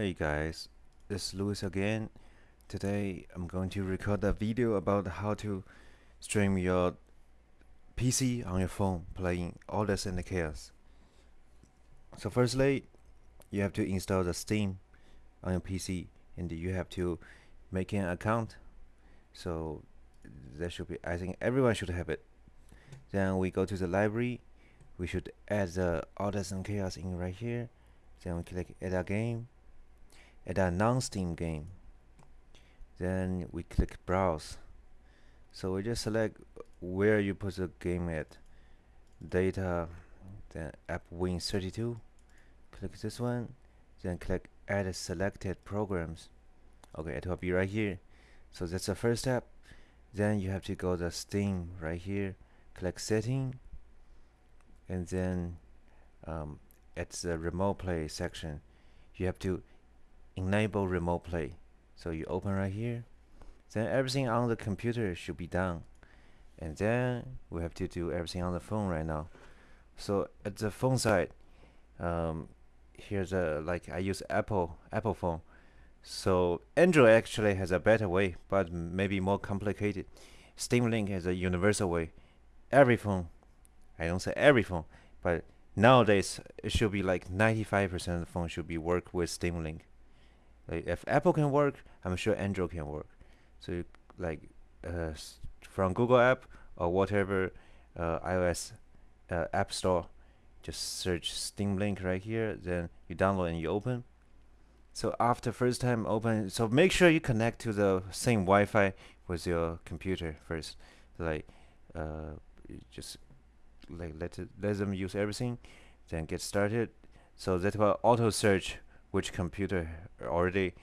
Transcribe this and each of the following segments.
Hey guys, this is Louis again. Today I'm going to record a video about how to stream your PC on your phone playing Orders and Chaos. So firstly, you have to install the Steam on your PC and you have to make an account. So that should be, I think everyone should have it. Then we go to the library. We should add the Orders and Chaos in right here. Then we click add a game add a non-Steam game. Then we click browse. So we just select where you put the game at. Data then app win32 click this one then click add selected programs. Okay it will be right here. So that's the first step. Then you have to go to Steam right here. Click setting. And then um, at the remote play section you have to enable remote play. So you open right here. Then everything on the computer should be done. And then we have to do everything on the phone right now. So at the phone side um, here's a like I use Apple Apple phone. So Android actually has a better way but maybe more complicated. Steam Link has a universal way. Every phone. I don't say every phone but nowadays it should be like 95% of the phone should be work with Steam Link like if Apple can work, I'm sure Android can work. So like uh, from Google app or whatever uh, iOS uh, app store, just search Steam Link right here. Then you download and you open. So after first time open, so make sure you connect to the same Wi-Fi with your computer first. Like uh, just like let it let them use everything, then get started. So that will auto search which computer already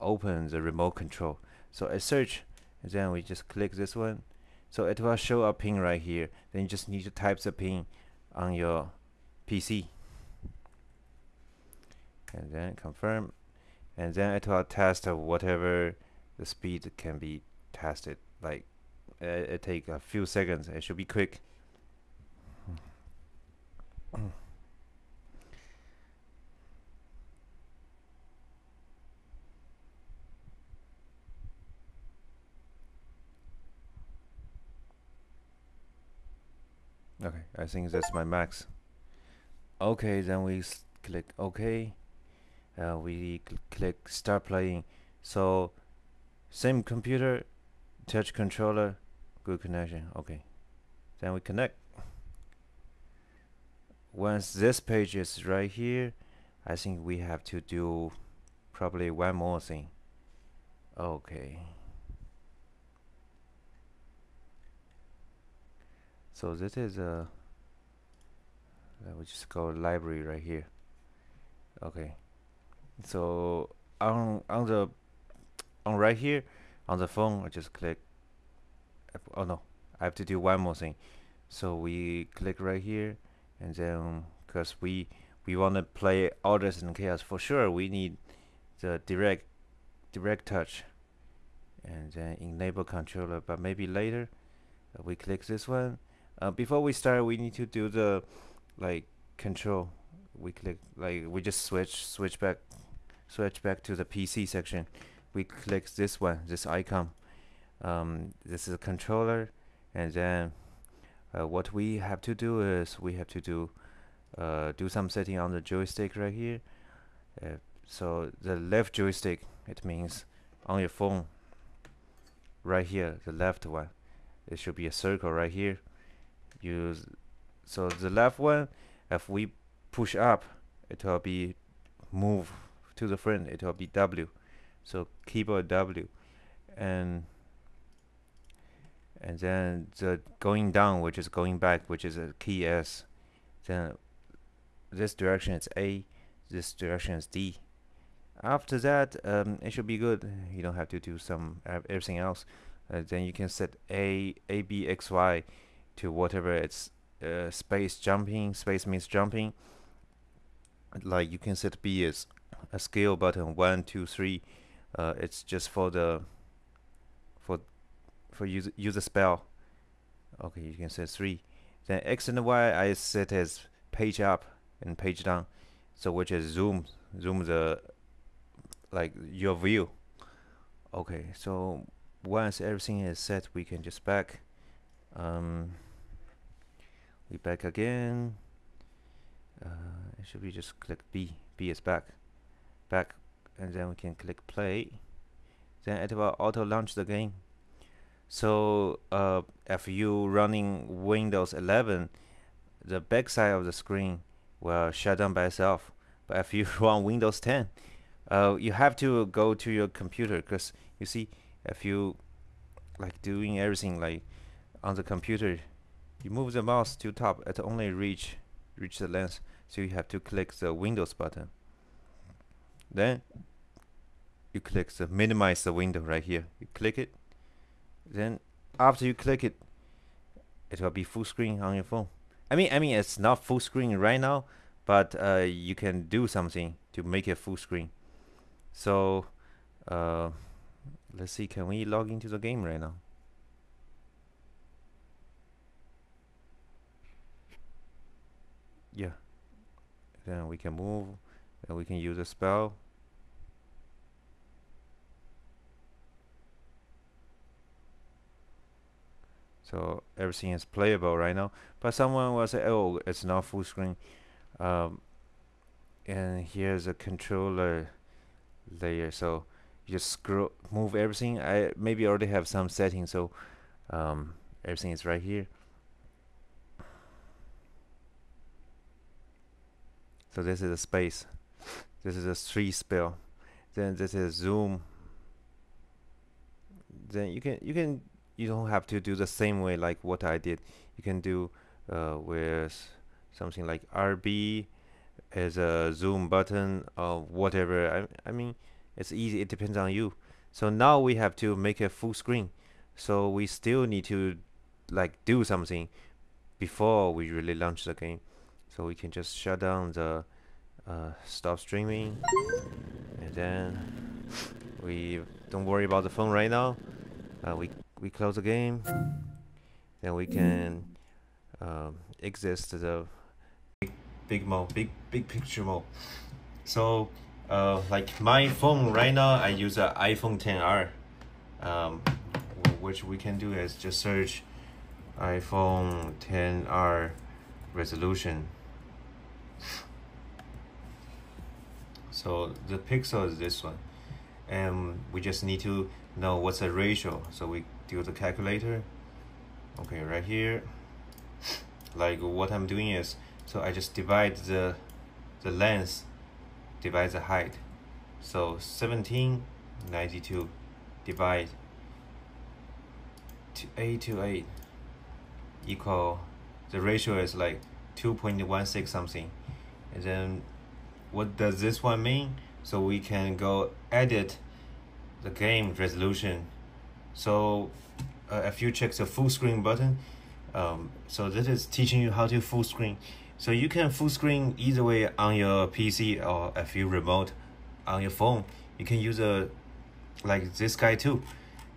open the remote control. So I search, and then we just click this one. So it will show a pin right here. Then you just need to type the pin on your PC. And then confirm. And then it will test whatever the speed can be tested. Like uh, it take a few seconds. It should be quick. Okay I think that's my max. Okay then we click OK. Uh, we cl click start playing. So same computer touch controller good connection. Okay then we connect. Once this page is right here I think we have to do probably one more thing. Okay so this is a uh, we just go library right here. Okay. So on on the on right here on the phone I just click oh no I have to do one more thing. So we click right here and then because we we want to play orders and chaos for sure we need the direct direct touch. And then enable controller but maybe later uh, we click this one uh, before we start we need to do the like control. We click like we just switch switch back switch back to the PC section. We click this one this icon. Um, this is a controller. And then uh, what we have to do is we have to do uh, do some setting on the joystick right here. Uh, so the left joystick it means on your phone right here the left one. It should be a circle right here use so the left one if we push up it will be move to the front it will be W. So keyboard W. And and then the going down which is going back which is a key S then this direction is A this direction is D. After that um, it should be good. You don't have to do some uh, everything else. Uh, then you can set A A B X Y to whatever it's uh, space jumping space means jumping. Like you can set B as a scale button one two three uh, it's just for the for for use use a spell. Okay you can set three. Then X and Y I set as page up and page down. So which is zoom zoom the like your view. Okay so once everything is set we can just back. Um, we back again. Uh, should we just click B. B is back. Back and then we can click play. Then it will auto launch the game. So uh, if you running Windows 11 the back side of the screen will shut down by itself. But if you run Windows 10 uh, you have to go to your computer because you see if you like doing everything like on the computer you move the mouse to top it only reach reach the length so you have to click the Windows button. Then you click the minimize the window right here. You click it. Then after you click it it will be full screen on your phone. I mean I mean it's not full screen right now but uh, you can do something to make it full screen. So uh, let's see can we log into the game right now yeah then we can move and we can use a spell. So everything is playable right now. But someone will say oh it's not full screen. Um, and here's a controller layer. So you just scroll move everything. I maybe already have some settings. So um, everything is right here so this is a space. This is a three spell then this is zoom. Then you can you can you don't have to do the same way like what I did. You can do uh, with something like RB as a zoom button or whatever. I, I mean it's easy. It depends on you. So now we have to make a full screen. So we still need to like do something before we really launch the game so we can just shut down the uh, stop streaming. And then we don't worry about the phone right now. Uh, we we close the game. Then we can um, exit the big, big mode big big picture mode so uh, like my phone right now I use an iPhone 10R um, which we can do is just search iPhone 10R resolution so the pixel is this one. And we just need to know what's the ratio. So we do the calculator. Okay right here. Like what I'm doing is so I just divide the the length divide the height. So 1792 divide to 8 to 8 equal the ratio is like 2.16 something and then what does this one mean so we can go edit the game resolution so uh, if you check the full screen button um, so this is teaching you how to full screen so you can full screen either way on your PC or if you remote on your phone. You can use a like this guy too.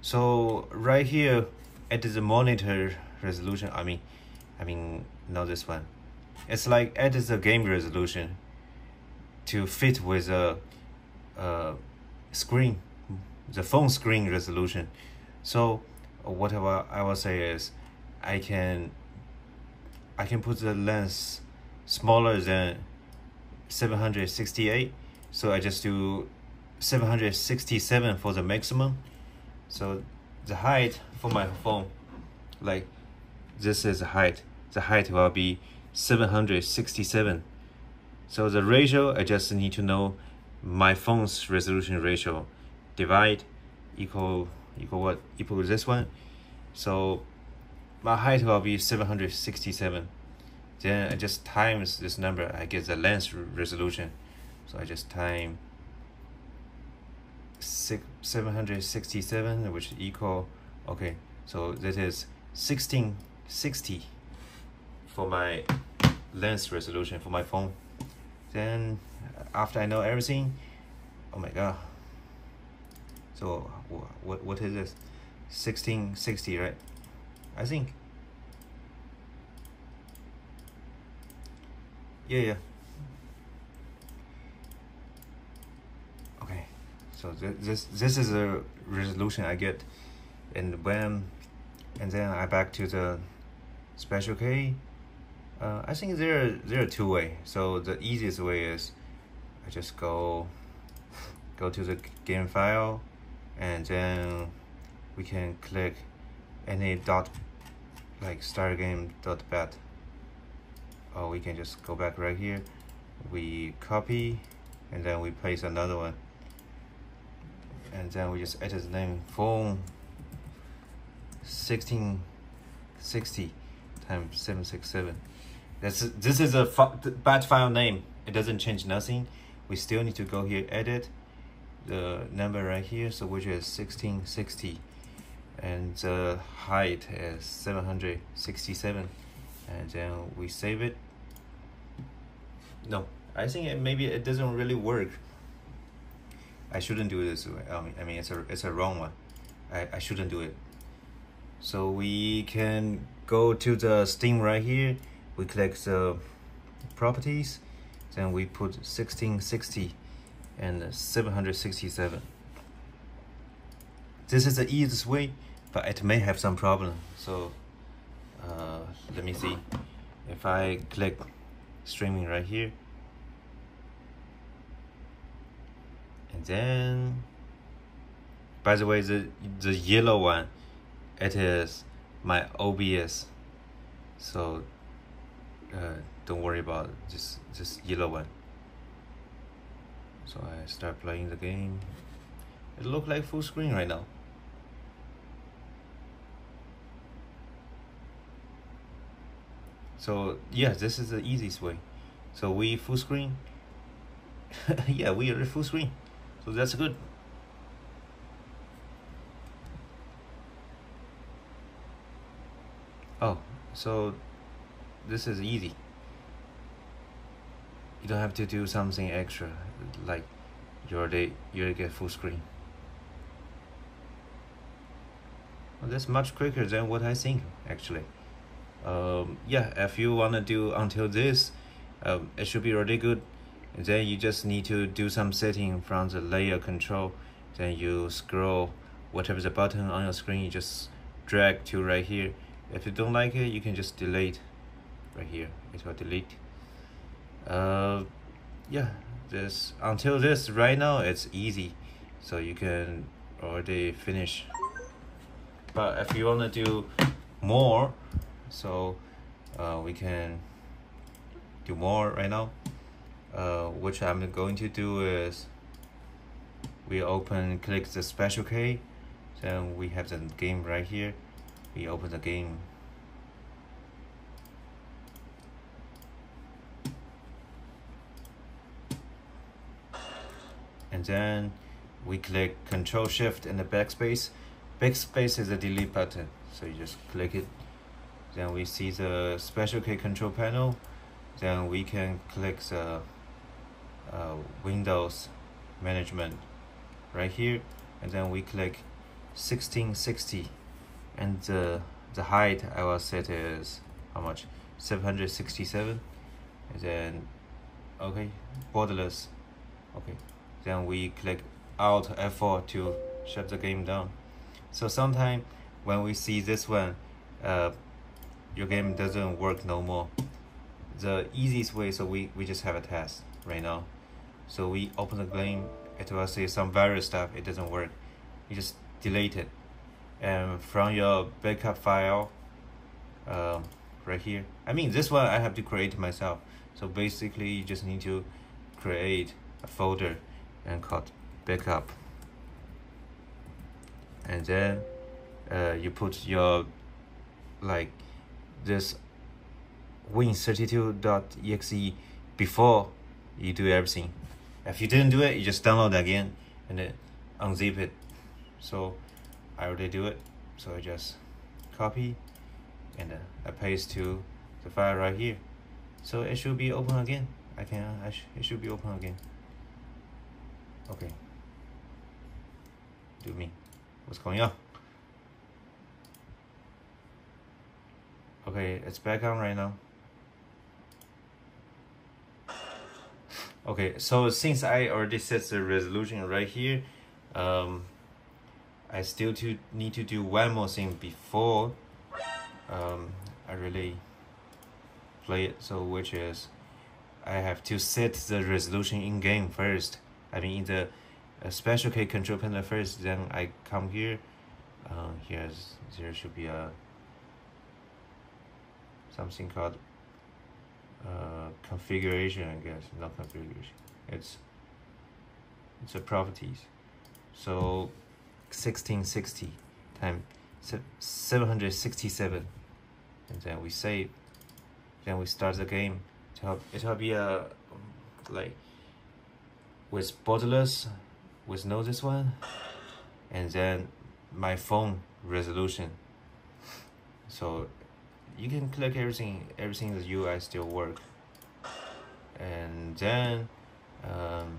So right here is the monitor resolution. I mean, I mean not this one. It's like it is the game resolution to fit with a, a screen, the phone screen resolution. So whatever I will say is, I can I can put the lens smaller than 768 so I just do 767 for the maximum. So the height for my phone like this is the height the height will be 767 so the ratio I just need to know my phone's resolution ratio. Divide equal equal what? Equal this one. So my height will be 767 then I just times this number. I get the lens resolution. So I just time six, 767 which equal okay. So that is 1660 for my lens resolution for my phone. Then uh, after I know everything oh my god. So what what is this? 1660 right? I think. Yeah, yeah. Okay, so th this this is a resolution I get and when and then I back to the special K uh, I think there there are two way. So the easiest way is I just go go to the game file and then we can click any dot like start game dot bat. Or we can just go back right here. We copy and then we paste another one. And then we just edit the name phone 1660 times 767 that's this is a bad file name. It doesn't change nothing. We still need to go here edit the number right here so which is 1660 and the height is 767 and then we save it. No I think it, maybe it doesn't really work. I shouldn't do this I mean, I mean it's a it's a wrong one. I, I shouldn't do it. So we can go to the Steam right here we click the properties then we put 1660 and 767 this is the easiest way but it may have some problem. So uh, let me see. If I click streaming right here and then by the way the the yellow one it is my OBS so uh, don't worry about this this yellow one. So I start playing the game. It look like full screen right now. So yeah this is the easiest way. So we full screen. Yeah we are full screen. So that's good. Oh so this is easy. You don't have to do something extra like you already you already get full screen. Well, that's much quicker than what I think actually. Um, yeah if you want to do until this um, it should be really good. And then you just need to do some setting from the layer control. Then you scroll whatever the button on your screen you just drag to right here. If you don't like it you can just delete right here. It will delete. Uh, yeah this until this right now it's easy. So you can already finish. But if you want to do more so uh, we can do more right now. Uh, which I'm going to do is we open click the special K. Then we have the game right here. We open the game and then we click control shift and the backspace. Backspace is the delete button. So you just click it. Then we see the special K control panel. Then we can click the uh, Windows management right here. And then we click 1660 and the the height I will set is how much? 767 and then okay borderless. Okay then we click alt F4 to shut the game down. So sometimes when we see this one uh, your game doesn't work no more. The easiest way so we we just have a test right now. So we open the game it will say some virus stuff it doesn't work. You just delete it. And from your backup file um, right here I mean this one I have to create myself. So basically you just need to create a folder and called backup and then uh, you put your like this win32.exe before you do everything. If you didn't do it, you just download again and then unzip it. So I already do it. So I just copy and uh, I paste to the file right here. So it should be open again. I can, I sh it should be open again. Okay. Do me. What's going on? Okay, it's back on right now. Okay, so since I already set the resolution right here, um, I still to need to do one more thing before um, I really play it. So which is I have to set the resolution in game first. I mean in the uh, special K control panel first. Then I come here. Uh, here's there should be a something called uh, configuration. I guess not configuration. It's it's a properties. So 1660 times 767 and then we save then we start the game it'll, it'll be a like with borderless with no this one and then my phone resolution. So you can click everything everything the UI still work. And then um,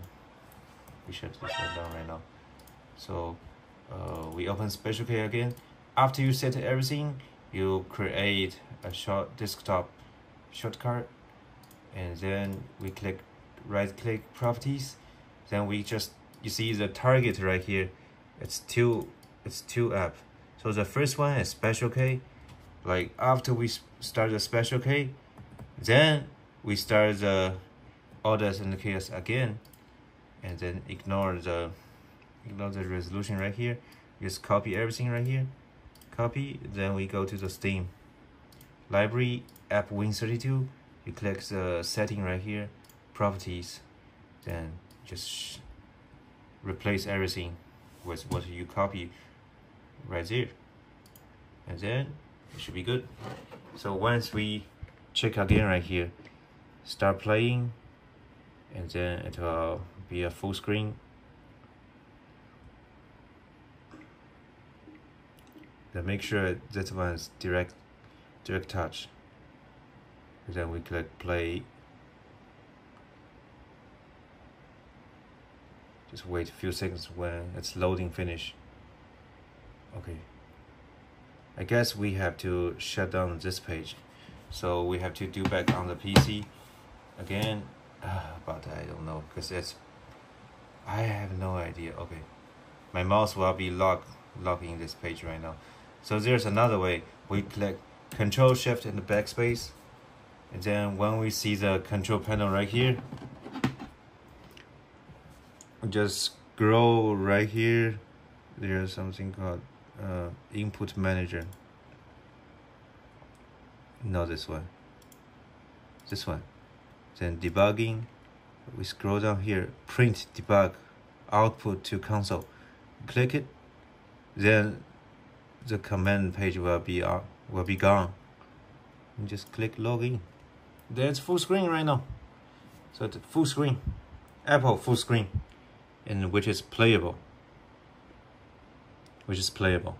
we shut this one down right now. So uh, we open special K again. After you set everything you create a short desktop shortcut. And then we click right click properties then we just you see the target right here. It's two it's two app so the first one is special K. Like after we start the special K then we start the orders and the chaos again. And then ignore the ignore the resolution right here. Just copy everything right here. Copy then we go to the steam. Library app win32 you click the setting right here properties. Then just replace everything with what you copy right there and then it should be good. So once we check again right here start playing and then it will be a full screen. Then make sure that one's direct direct touch. And then we click play just wait a few seconds when it's loading finish. Okay. I guess we have to shut down this page. So we have to do back on the PC again. Ah, but I don't know because it's I have no idea. Okay. My mouse will be locked locking this page right now. So there's another way. We click control shift in the backspace. And then when we see the control panel right here just scroll right here. There's something called uh, input manager. Not this one. This one. Then debugging. We scroll down here. Print debug. Output to console. Click it. Then the command page will be uh, will be gone. And just click login. That's full screen right now. So the full screen. Apple full screen and which is playable. Which is playable